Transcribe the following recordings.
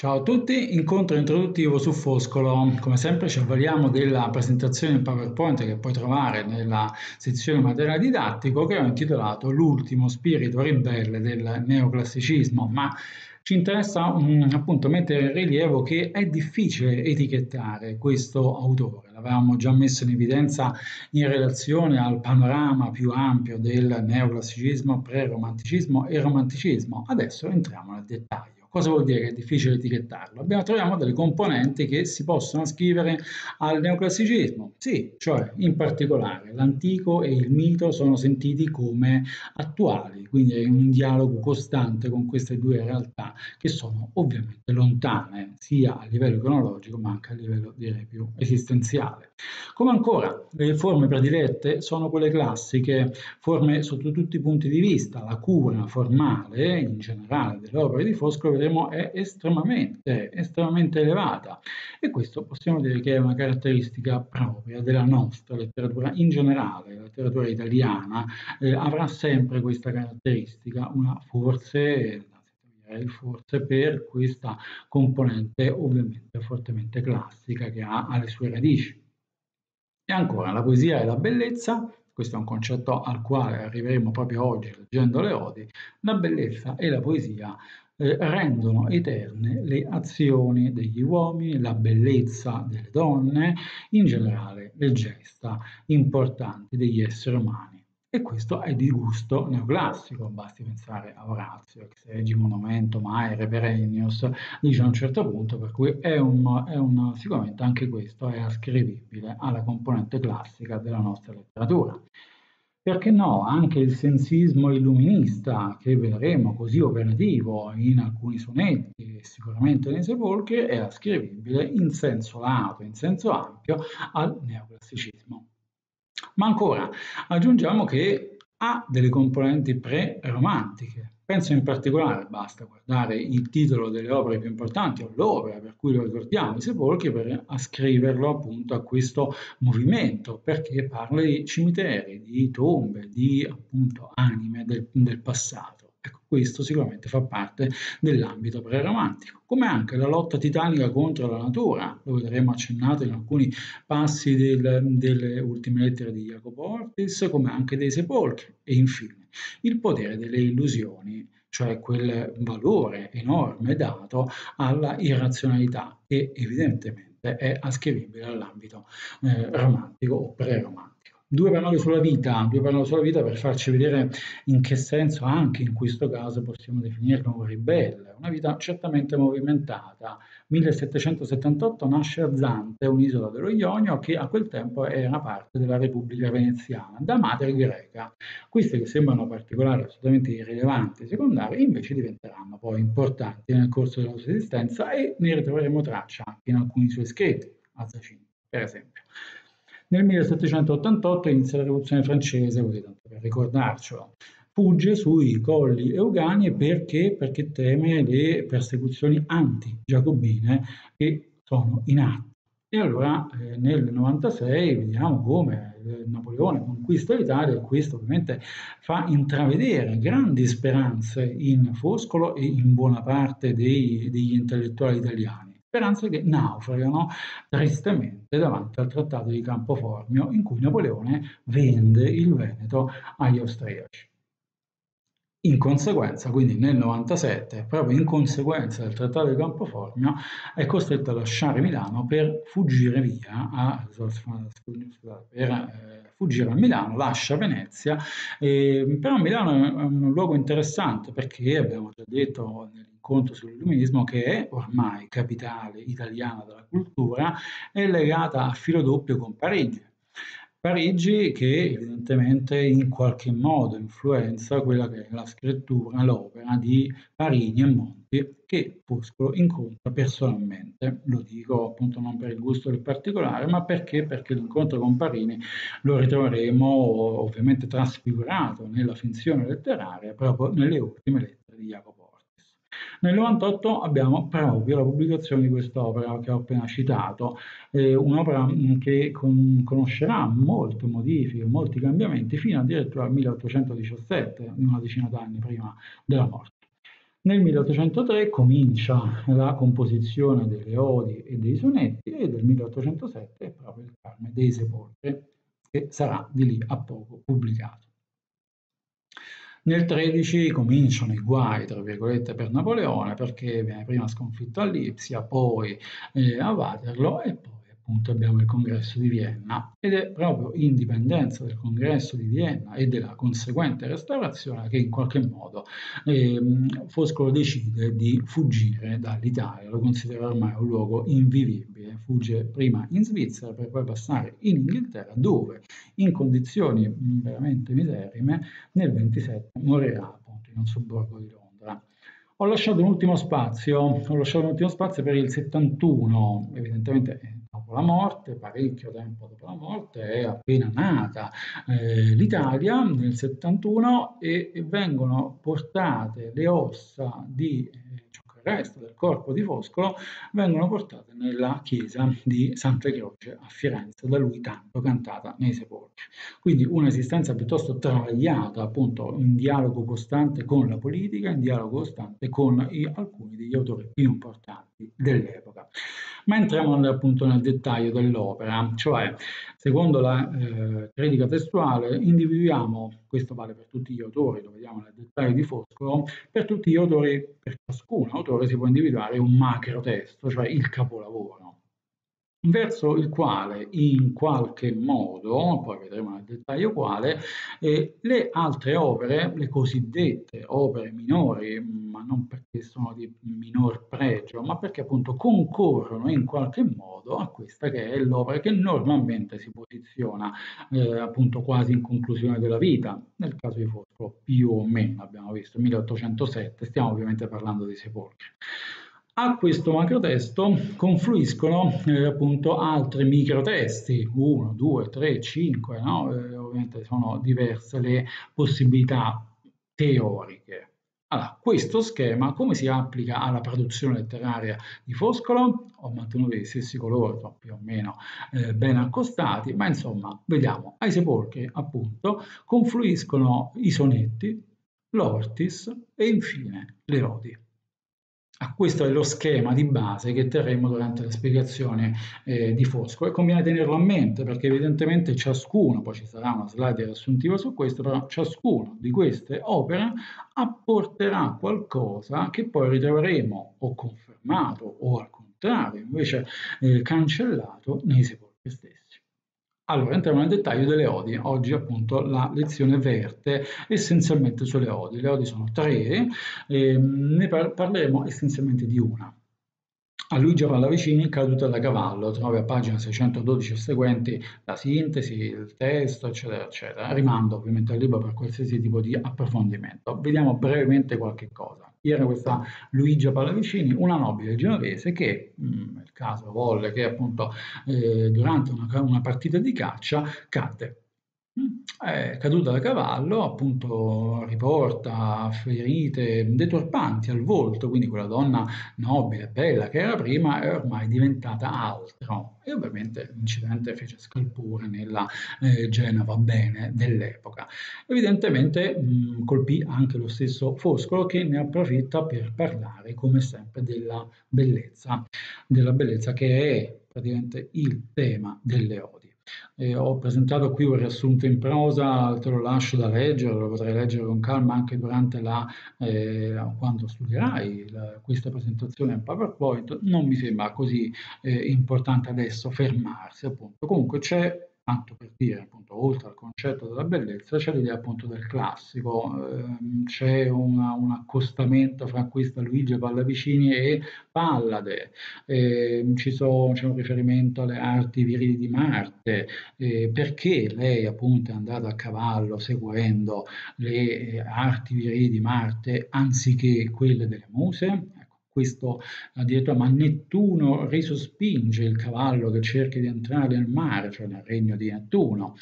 Ciao a tutti, incontro introduttivo su Foscolo. Come sempre ci avvaliamo della presentazione in PowerPoint che puoi trovare nella sezione materiale didattico che ho intitolato L'ultimo spirito ribelle del neoclassicismo, ma ci interessa um, appunto mettere in rilievo che è difficile etichettare questo autore. L'avevamo già messo in evidenza in relazione al panorama più ampio del neoclassicismo, pre-romanticismo e romanticismo. Adesso entriamo nel dettaglio. Cosa vuol dire che è difficile etichettarlo? Abbiamo, troviamo delle componenti che si possono ascrivere al neoclassicismo. Sì, cioè in particolare l'antico e il mito sono sentiti come attuali, quindi è un dialogo costante con queste due realtà che sono ovviamente lontane sia a livello cronologico ma anche a livello direi più esistenziale. Come ancora, le forme predilette sono quelle classiche, forme sotto tutti i punti di vista, la cura formale in generale delle opere di Foscolo vedremo è estremamente, estremamente elevata e questo possiamo dire che è una caratteristica propria della nostra letteratura in generale, la letteratura italiana eh, avrà sempre questa caratteristica, una forse forse per questa componente ovviamente fortemente classica che ha alle sue radici. E ancora la poesia e la bellezza, questo è un concetto al quale arriveremo proprio oggi leggendo le odi, la bellezza e la poesia eh, rendono eterne le azioni degli uomini, la bellezza delle donne, in generale le gesta importanti degli esseri umani. E questo è di gusto neoclassico, basti pensare a Orazio, ex egi monumento maere perennius, dice a un certo punto, per cui è un, è un, sicuramente anche questo è ascrivibile alla componente classica della nostra letteratura. Perché no, anche il sensismo illuminista, che vedremo così operativo in alcuni sonetti e sicuramente nei sepolcri, è ascrivibile in senso lato, in senso ampio, al neoclassicismo. Ma ancora, aggiungiamo che ha delle componenti pre-romantiche, Penso in particolare, basta guardare il titolo delle opere più importanti o l'opera per cui lo ricordiamo, i sepolcri, per ascriverlo appunto a questo movimento, perché parla di cimiteri, di tombe, di appunto anime del, del passato. Ecco, questo sicuramente fa parte dell'ambito preromantico, come anche la lotta titanica contro la natura, lo vedremo accennato in alcuni passi del, delle ultime lettere di Jacopo Ortis, come anche dei sepolcri e infine il potere delle illusioni, cioè quel valore enorme dato alla irrazionalità che evidentemente è ascrivibile all'ambito eh, romantico o pre-romantico. Due parole sulla vita, due parole sulla vita per farci vedere in che senso anche in questo caso possiamo definirlo un ribelle, una vita certamente movimentata. 1778 nasce a Zante, un'isola dello Ionio che a quel tempo era parte della Repubblica Veneziana, da madre greca. Queste che sembrano particolari, assolutamente irrilevanti, secondarie, invece diventeranno poi importanti nel corso della sua esistenza e ne ritroveremo traccia anche in alcuni suoi scritti, a Zacinto, per esempio. Nel 1788 inizia la rivoluzione francese, così tanto per ricordarcelo. Fugge sui colli Euganei perché? Perché teme le persecuzioni anti-giacobine che sono in atto. E allora eh, nel 96 vediamo come eh, Napoleone conquista l'Italia e questo ovviamente fa intravedere grandi speranze in Foscolo e in buona parte dei, degli intellettuali italiani speranze che naufragano tristemente davanti al trattato di Campoformio in cui Napoleone vende il Veneto agli austriaci. In conseguenza, quindi nel 97, proprio in conseguenza del trattato di Campoformio, è costretto a lasciare Milano per fuggire via, a, per eh, fuggire a Milano, lascia Venezia, eh, però Milano è un luogo interessante perché abbiamo già detto incontro sull'illuminismo che è ormai capitale italiana della cultura, è legata a filo doppio con Parigi. Parigi che evidentemente in qualche modo influenza quella che è la scrittura, l'opera di Parini e Monti che Foscolo incontra personalmente. Lo dico appunto non per il gusto del particolare, ma perché? Perché l'incontro con Parini lo ritroveremo ovviamente trasfigurato nella finzione letteraria proprio nelle ultime lettere di Jacopo. Nel 98 abbiamo proprio la pubblicazione di quest'opera che ho appena citato, eh, un'opera mm, che con, conoscerà molte modifiche, molti cambiamenti fino addirittura al 1817, una decina d'anni prima della morte. Nel 1803 comincia la composizione delle odi e dei sonetti e nel 1807 è proprio il Carme dei Sepolcri che sarà di lì a poco pubblicato. Nel 13 cominciano i guai, tra virgolette, per Napoleone perché viene prima sconfitto a Lipsia, poi eh, a Waterloo e poi appunto abbiamo il congresso di Vienna. Ed è proprio in dipendenza del congresso di Vienna e della conseguente restaurazione che in qualche modo eh, Foscolo decide di fuggire dall'Italia, lo considera ormai un luogo invivibile, fugge prima in Svizzera per poi passare in Inghilterra dove in condizioni veramente miserrime nel 27 morirà appunto in un sobborgo di Londra. Ho lasciato un ultimo spazio, ho lasciato un ultimo spazio per il 71, evidentemente dopo la morte, parecchio tempo dopo la morte, è appena nata eh, l'Italia nel 71 e, e, vengono portate le ossa di resta del corpo di Foscolo, vengono portate nella chiesa di Santa Croce a Firenze, da lui tanto cantata nei sepolcri. Quindi un'esistenza piuttosto travagliata, appunto in dialogo costante con la politica, in dialogo costante con i, alcuni degli autori più importanti dell'epoca. Ma entriamo appunto nel dettaglio dell'opera, cioè secondo la eh, critica testuale individuiamo, questo vale per tutti gli autori, lo vediamo nel dettaglio di Foscolo, per tutti gli autori, per ciascun autore si può individuare un macro testo, cioè il capolavoro verso il quale in qualche modo, poi vedremo nel dettaglio quale, eh, le altre opere, le cosiddette opere minori, ma non perché sono di minor pregio, ma perché appunto concorrono in qualche modo a questa che è l'opera che normalmente si posiziona eh, appunto quasi in conclusione della vita, nel caso di Foscolo più o meno abbiamo visto 1807, stiamo ovviamente parlando di sepolcri. A questo macrotesto confluiscono eh, appunto altri microtesti, 1, 2, 3, 5, no? eh, ovviamente sono diverse le possibilità teoriche. Allora, questo schema come si applica alla produzione letteraria di Foscolo? Ho mantenuto gli stessi colori, più o meno eh, ben accostati, ma insomma, vediamo, ai sepolcri appunto confluiscono i sonetti, l'ortis e infine le lodi. Ah, questo è lo schema di base che terremo durante la spiegazione eh, di Fosco e conviene tenerlo a mente perché evidentemente ciascuno, poi ci sarà una slide riassuntiva su questo, però ciascuno di queste opere apporterà qualcosa che poi ritroveremo o confermato o al contrario invece eh, cancellato nei sepolcri stessi. Allora, entriamo nel dettaglio delle odi. Oggi appunto la lezione verte essenzialmente sulle odi. Le odi sono tre, e ne par parleremo essenzialmente di una. A Luigi Pallavicini, Caduta da cavallo, trovi a pagina 612 e seguenti la sintesi, il testo, eccetera, eccetera. Rimando ovviamente al libro per qualsiasi tipo di approfondimento. Vediamo brevemente qualche cosa era questa Luigia Pallavicini, una nobile genovese che, mm, nel caso volle che appunto eh, durante una, una partita di caccia cadde è caduta da cavallo, appunto riporta ferite deturpanti al volto, quindi quella donna nobile, bella che era prima è ormai diventata altro e ovviamente l'incidente fece scalpore nella eh, Genova bene dell'epoca. Evidentemente mh, colpì anche lo stesso Foscolo che ne approfitta per parlare come sempre della bellezza, della bellezza che è praticamente il tema delle odi. Eh, ho presentato qui un riassunto in prosa, te lo lascio da leggere, lo potrai leggere con calma anche durante la, eh, quando studierai la, questa presentazione in PowerPoint. Non mi sembra così eh, importante adesso fermarsi, appunto. Comunque c'è tanto per dire, appunto, oltre al concetto della bellezza, c'è l'idea appunto del classico, ehm, c'è una, un accostamento fra questa Luigi Pallavicini e Pallade, eh, ci sono, c'è un riferimento alle arti virili di Marte, eh, perché lei appunto è andata a cavallo seguendo le eh, arti virili di Marte anziché quelle delle muse? Questo addirittura, ma Nettuno risospinge il cavallo che cerca di entrare nel mare, cioè nel regno di Nettuno.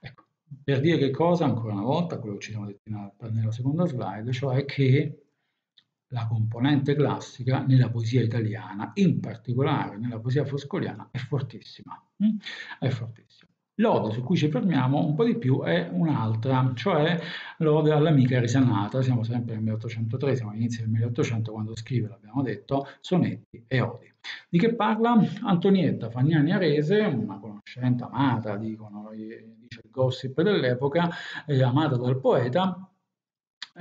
Ecco, per dire che cosa, ancora una volta, quello che ci siamo detti nella seconda slide, cioè che la componente classica nella poesia italiana, in particolare nella poesia foscoliana, è fortissima. Mm? È fortissima. L'ode su cui ci fermiamo un po' di più è un'altra, cioè l'ode all'amica risanata, siamo sempre nel 1803, siamo all'inizio del 1800 quando scrive, l'abbiamo detto, sonetti e odi. Di che parla? Antonietta Fagnani Arese, una conoscente amata, dicono, dice il gossip dell'epoca, eh, amata dal poeta,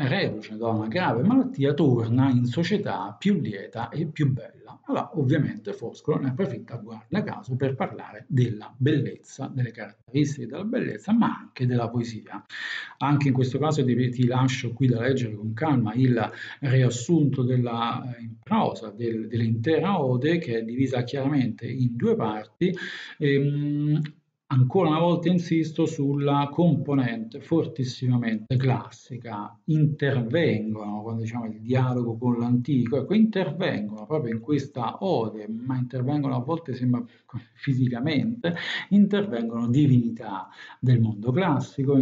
reduce da una grave malattia, torna in società più lieta e più bella. Allora, ovviamente Foscolo ne approfitta, guarda caso, per parlare della bellezza, delle caratteristiche della bellezza, ma anche della poesia. Anche in questo caso ti, ti lascio qui da leggere con calma il riassunto della, in prosa del, dell'intera ode, che è divisa chiaramente in due parti. Ehm, Ancora una volta insisto sulla componente fortissimamente classica, intervengono, quando diciamo il dialogo con l'antico, ecco, intervengono proprio in questa ode, ma intervengono a volte sembra fisicamente, intervengono divinità del mondo classico,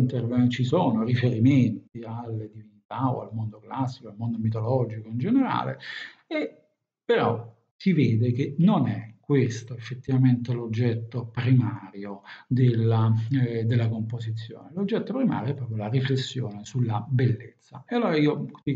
ci sono riferimenti alle divinità o al mondo classico, al mondo mitologico in generale, e però si vede che non è questo effettivamente l'oggetto primario della, eh, della, composizione. L'oggetto primario è proprio la riflessione sulla bellezza. E allora io ti,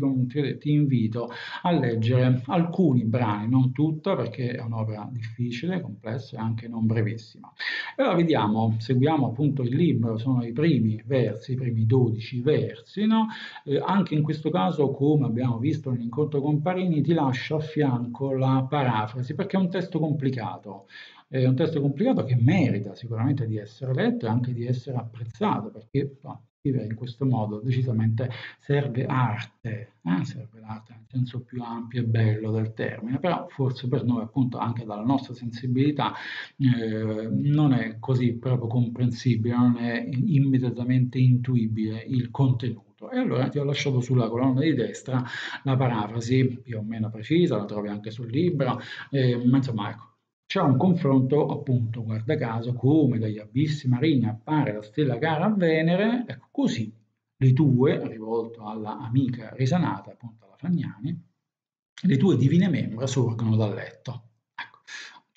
ti invito a leggere alcuni brani, non tutta perché è un'opera difficile, complessa e anche non brevissima. E allora vediamo, seguiamo appunto il libro, sono i primi versi, i primi 12 versi, no? eh, anche in questo caso, come abbiamo visto nell'incontro con Parini, ti lascio a fianco la parafrasi perché è un testo complicato complicato. È un testo complicato che merita sicuramente di essere letto e anche di essere apprezzato, perché no, scrivere in questo modo decisamente serve arte, eh? serve l'arte nel senso più ampio e bello del termine, però forse per noi appunto anche dalla nostra sensibilità eh, non è così proprio comprensibile, non è immediatamente intuibile il contenuto. E allora ti ho lasciato sulla colonna di destra la parafrasi più o meno precisa, la trovi anche sul libro, eh, ma insomma ecco, c'è un confronto, appunto, guarda caso, come dagli abissi marini appare la stella cara a Venere, ecco così le tue, rivolto alla amica risanata, appunto alla Fagnani, le tue divine membra sorgono dal letto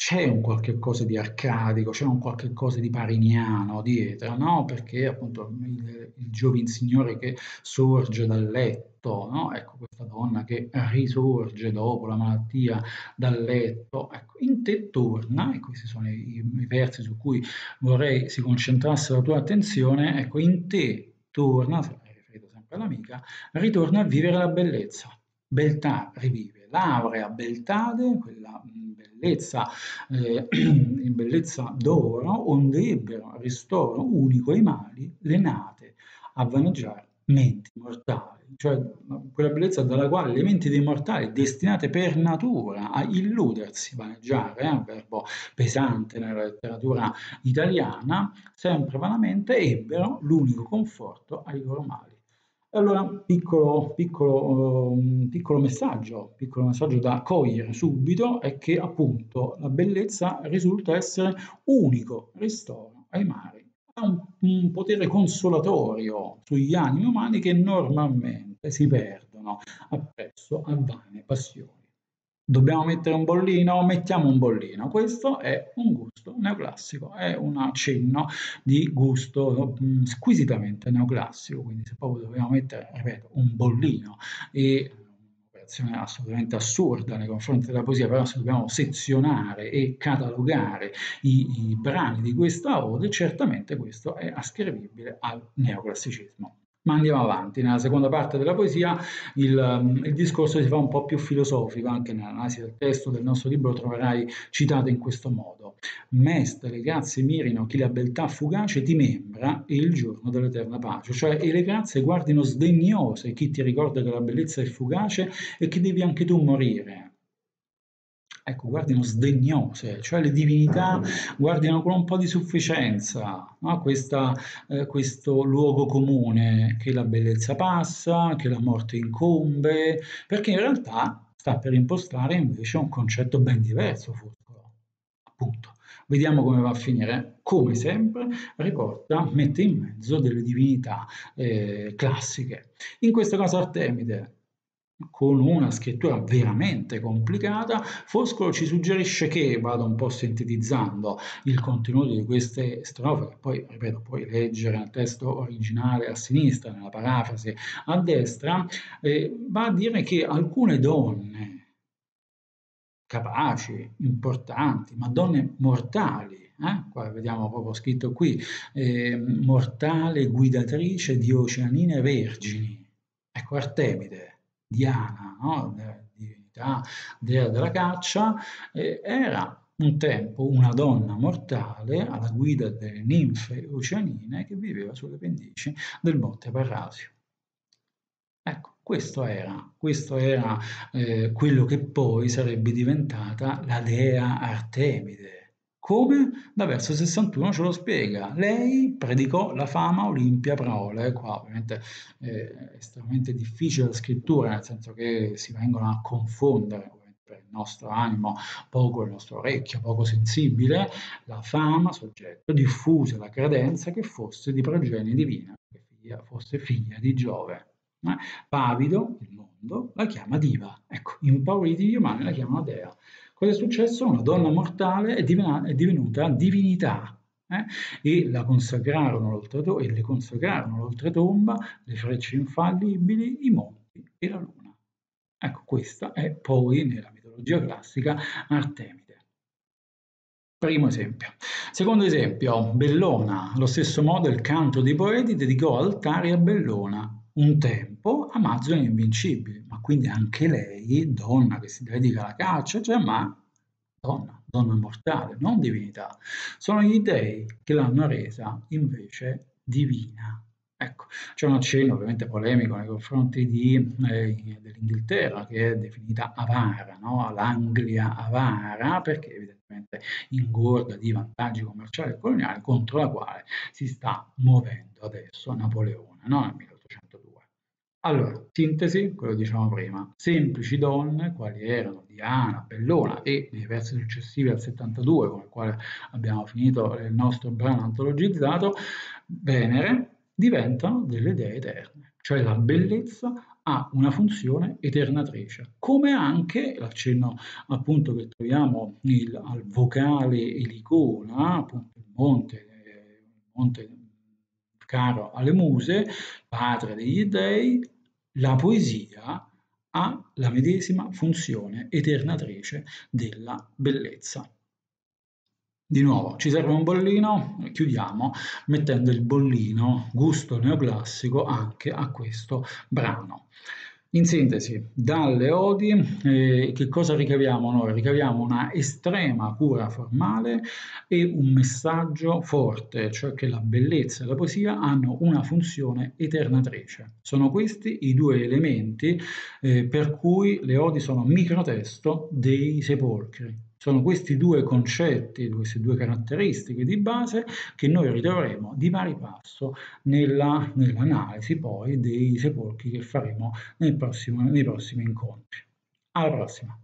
c'è un qualche cosa di arcadico, c'è un qualche cosa di pariniano dietro, no? Perché appunto il, il giovin signore che sorge dal letto, no? Ecco questa donna che risorge dopo la malattia dal letto, ecco, in te torna, e questi sono i, i versi su cui vorrei si concentrasse la tua attenzione, ecco, in te torna, se riferito sempre all'amica, ritorna a vivere la bellezza, beltà rivive, laurea beltade, quella bellezza, eh, in bellezza d'oro, onde ebbero ristoro unico ai mali, le nate a vaneggiare menti mortali, cioè quella bellezza dalla quale le menti dei mortali, destinate per natura a illudersi, vaneggiare, è eh, un verbo pesante nella letteratura italiana, sempre vanamente ebbero l'unico conforto ai loro mali. Allora, piccolo, piccolo, um, piccolo, messaggio, piccolo messaggio da cogliere subito è che appunto la bellezza risulta essere unico ristoro ai mari, ha un, un potere consolatorio sugli animi umani che normalmente si perdono appresso a vane passioni. Dobbiamo mettere un bollino? Mettiamo un bollino. Questo è un gusto neoclassico, è un accenno di gusto mm, squisitamente neoclassico, quindi se proprio dobbiamo mettere, ripeto, un bollino e un'operazione assolutamente assurda nei confronti della poesia, però se dobbiamo sezionare e catalogare i, i brani di questa ode, certamente questo è ascrivibile al neoclassicismo. Ma andiamo avanti, nella seconda parte della poesia il, um, il, discorso si fa un po' più filosofico, anche nell'analisi del testo del nostro libro troverai citato in questo modo. Meste le grazie mirino chi la beltà fugace ti membra il giorno dell'eterna pace, cioè e le grazie guardino sdegnose chi ti ricorda che la bellezza è fugace e che devi anche tu morire ecco, guardino sdegnose, cioè le divinità guardino con un po' di sufficienza no? Questa, eh, questo luogo comune che la bellezza passa, che la morte incombe, perché in realtà sta per impostare invece un concetto ben diverso, Foscolo, appunto. Vediamo come va a finire. Come sempre, riporta, mette in mezzo delle divinità eh, classiche. In questo caso Artemide, con una scrittura veramente complicata, Foscolo ci suggerisce che, vado un po' sintetizzando il contenuto di queste strofe, che poi, ripeto, puoi leggere nel testo originale a sinistra, nella parafrasi a destra, eh, va a dire che alcune donne capaci, importanti, ma donne mortali, eh? qua vediamo proprio scritto qui, eh, mortale guidatrice di oceanine vergini, ecco Artemide, Diana, no? divinità dea della caccia, eh, era un tempo una donna mortale alla guida delle ninfe oceanine che viveva sulle pendici del monte Parrasio. Ecco, questo era, questo era eh, quello che poi sarebbe diventata la dea Artemide. Come? Da verso 61 ce lo spiega. Lei predicò la fama Olimpia Praole. Qua ovviamente è estremamente difficile la scrittura, nel senso che si vengono a confondere per il nostro animo poco, il nostro orecchio poco sensibile, la fama, soggetto, diffuse la credenza che fosse di progenie divina, che figlia, fosse figlia di Giove. Eh? Pavido, il mondo, la chiama diva. Ecco, impauriti gli umani la chiamano dea. Cosa è successo? Una donna mortale è, divena, è divenuta divinità eh? e la consacrarono e le consacrarono l'oltretomba, le frecce infallibili, i monti e la luna. Ecco, questa è poi nella mitologia classica Artemide. Primo esempio. Secondo esempio, Bellona. Allo stesso modo il canto dei poeti dedicò altari a Bellona, un tempo Amazzone invincibile, ma quindi anche lei, donna che si dedica alla caccia, cioè, ma donna, donna mortale, non divinità. Sono gli dei che l'hanno resa invece divina. Ecco, c'è un accenno ovviamente polemico nei confronti di, eh, dell'Inghilterra che è definita avara, no? l'Anglia avara, perché evidentemente ingorda di vantaggi commerciali e coloniali contro la quale si sta muovendo adesso Napoleone no? nel 1802. Allora, sintesi, quello che dicevamo prima, semplici donne, quali erano Diana, Bellona e nei versi successivi al 72, con il quale abbiamo finito il nostro brano antologizzato, Venere, diventano delle dee eterne, cioè la bellezza ha una funzione eternatrice, come anche l'accenno appunto che troviamo il, al vocale e l'icona, appunto il monte, il monte caro alle muse, padre degli dei, la poesia ha la medesima funzione eternatrice della bellezza. Di nuovo, ci serve un bollino, chiudiamo mettendo il bollino gusto neoclassico anche a questo brano. In sintesi, dalle odi eh, che cosa ricaviamo noi? Ricaviamo una estrema cura formale e un messaggio forte, cioè che la bellezza e la poesia hanno una funzione eternatrice. Sono questi i due elementi eh, per cui le odi sono microtesto dei sepolcri. Sono questi due concetti, queste due caratteristiche di base che noi ritroveremo di pari passo nella, nell'analisi poi dei sepolcri che faremo prossimo, nei prossimi incontri. Alla prossima!